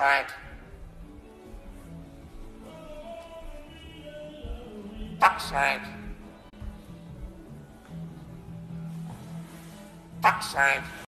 outside. Backside. Backside.